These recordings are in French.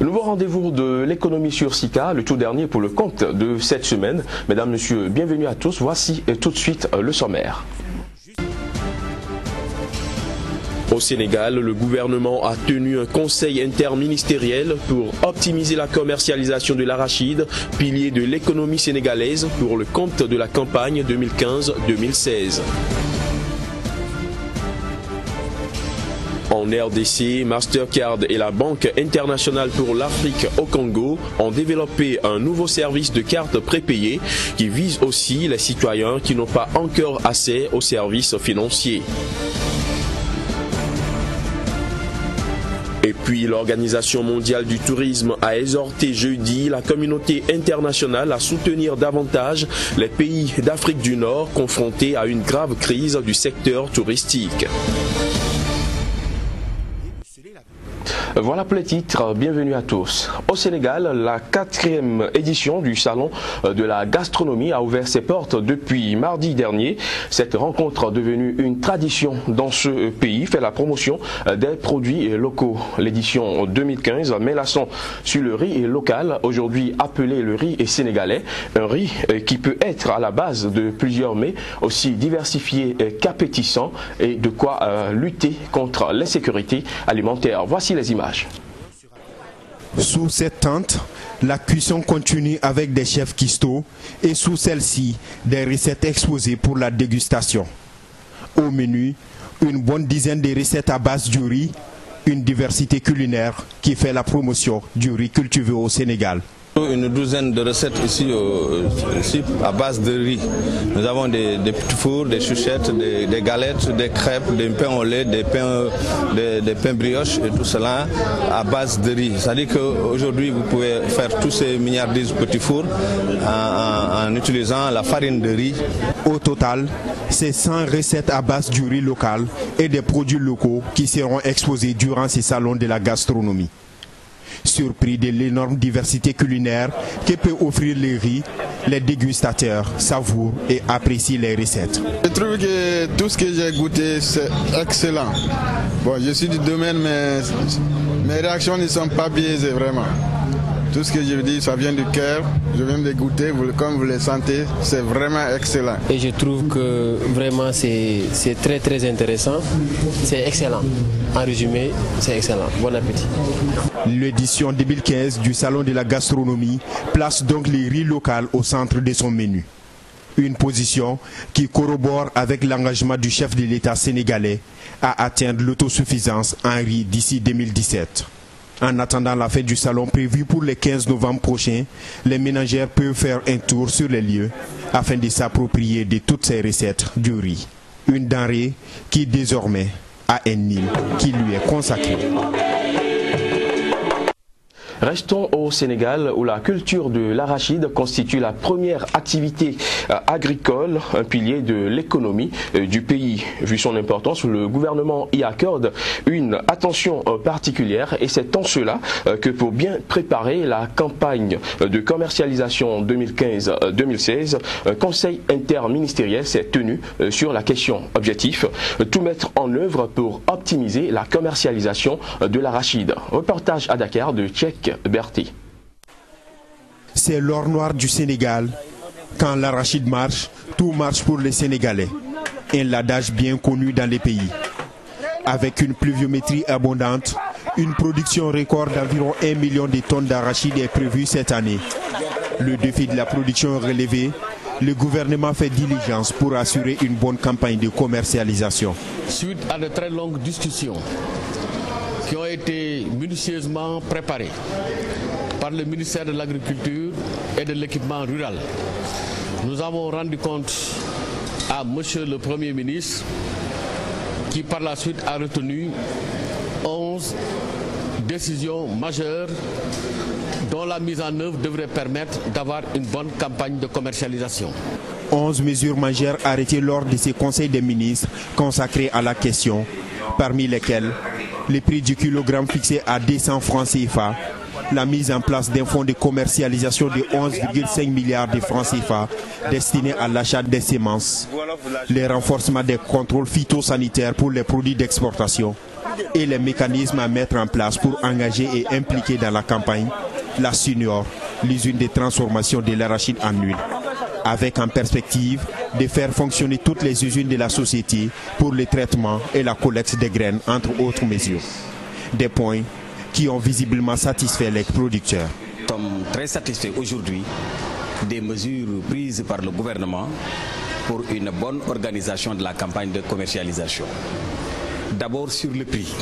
Nouveau rendez-vous de l'économie sur SICA, le tout dernier pour le compte de cette semaine. Mesdames, Messieurs, bienvenue à tous. Voici tout de suite le sommaire. Au Sénégal, le gouvernement a tenu un conseil interministériel pour optimiser la commercialisation de l'arachide, pilier de l'économie sénégalaise pour le compte de la campagne 2015-2016. En RDC, Mastercard et la Banque internationale pour l'Afrique au Congo ont développé un nouveau service de cartes prépayées qui vise aussi les citoyens qui n'ont pas encore accès aux services financiers. Et puis l'Organisation mondiale du tourisme a exhorté jeudi la communauté internationale à soutenir davantage les pays d'Afrique du Nord confrontés à une grave crise du secteur touristique. Voilà pour les titres, bienvenue à tous. Au Sénégal, la quatrième édition du Salon de la gastronomie a ouvert ses portes depuis mardi dernier. Cette rencontre devenue une tradition dans ce pays fait la promotion des produits locaux. L'édition 2015 met l'accent sur le riz local, aujourd'hui appelé le riz sénégalais, un riz qui peut être à la base de plusieurs mets aussi diversifiés qu'appétissants et de quoi lutter contre l'insécurité alimentaire. Voici les images. Sous cette tente, la cuisson continue avec des chefs kistos et sous celle-ci, des recettes exposées pour la dégustation. Au menu, une bonne dizaine de recettes à base du riz, une diversité culinaire qui fait la promotion du riz cultivé au Sénégal. Une douzaine de recettes ici, ici à base de riz. Nous avons des, petits fours, des chouchettes, des, galettes, des crêpes, des pains au lait, des pains, des, pains brioches et tout cela à base de riz. C'est-à-dire qu'aujourd'hui vous pouvez faire tous ces milliardises petits fours en, en, utilisant la farine de riz. Au total, c'est 100 recettes à base du riz local et des produits locaux qui seront exposés durant ces salons de la gastronomie surpris de l'énorme diversité culinaire que peut offrir le riz, les dégustateurs savourent et apprécient les recettes. Je trouve que tout ce que j'ai goûté, c'est excellent. Bon, je suis du domaine, mais mes réactions ne sont pas biaisées vraiment. Tout ce que je dis, ça vient du cœur. Je viens de goûter, comme vous le sentez, c'est vraiment excellent. Et je trouve que vraiment c'est très très intéressant. C'est excellent. En résumé, c'est excellent. Bon appétit. L'édition 2015 du Salon de la gastronomie place donc les riz local au centre de son menu. Une position qui corrobore avec l'engagement du chef de l'État sénégalais à atteindre l'autosuffisance en riz d'ici 2017. En attendant la fête du salon prévue pour le 15 novembre prochain, les ménagères peuvent faire un tour sur les lieux afin de s'approprier de toutes ces recettes du riz. Une denrée qui désormais a un île qui lui est consacré. Restons au Sénégal où la culture de l'arachide constitue la première activité euh, agricole, un pilier de l'économie euh, du pays. Vu son importance, le gouvernement y accorde une attention euh, particulière et c'est en cela que pour bien préparer la campagne de commercialisation 2015-2016, un conseil interministériel s'est tenu sur la question objectif, tout mettre en œuvre pour optimiser la commercialisation de l'arachide. Reportage à Dakar de Tchèque C'est l'or noir du Sénégal. Quand l'arachide marche, tout marche pour les Sénégalais. Un ladage bien connu dans les pays. Avec une pluviométrie abondante, une production record d'environ 1 million de tonnes d'arachide est prévue cette année. Le défi de la production relevé, le gouvernement fait diligence pour assurer une bonne campagne de commercialisation. Suite à de très longues discussions qui ont été minutieusement préparés par le ministère de l'Agriculture et de l'équipement rural. Nous avons rendu compte à Monsieur le Premier ministre qui par la suite a retenu 11 décisions majeures dont la mise en œuvre devrait permettre d'avoir une bonne campagne de commercialisation. 11 mesures majeures arrêtées lors de ces conseils des ministres consacrés à la question, parmi lesquelles les prix du kilogramme fixé à 200 francs CFA, la mise en place d'un fonds de commercialisation de 11,5 milliards de francs CFA destiné à l'achat des semences, le renforcement des contrôles phytosanitaires pour les produits d'exportation et les mécanismes à mettre en place pour engager et impliquer dans la campagne la Senior, l'usine de transformation de l'arachide en huile, avec en perspective de faire fonctionner toutes les usines de la société pour le traitement et la collecte des graines, entre autres mesures. Des points qui ont visiblement satisfait les producteurs. Nous sommes très satisfaits aujourd'hui des mesures prises par le gouvernement pour une bonne organisation de la campagne de commercialisation. D'abord sur le prix.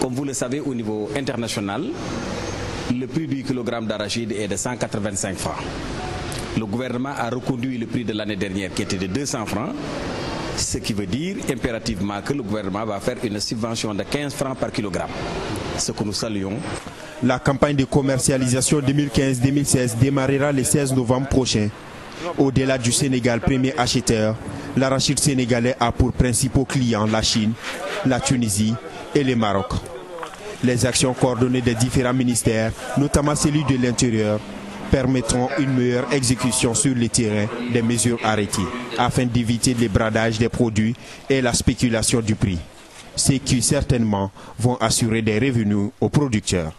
Comme vous le savez, au niveau international, le prix du kilogramme d'arachide est de 185 francs. Le gouvernement a reconduit le prix de l'année dernière qui était de 200 francs, ce qui veut dire impérativement que le gouvernement va faire une subvention de 15 francs par kilogramme, ce que nous saluons. La campagne de commercialisation 2015-2016 démarrera le 16 novembre prochain. Au-delà du Sénégal, premier acheteur, l'arachide sénégalais a pour principaux clients la Chine, la Tunisie et le Maroc. Les actions coordonnées des différents ministères, notamment celui de l'Intérieur, permettront une meilleure exécution sur le terrain des mesures arrêtées, afin d'éviter le bradage des produits et la spéculation du prix, ce qui certainement vont assurer des revenus aux producteurs.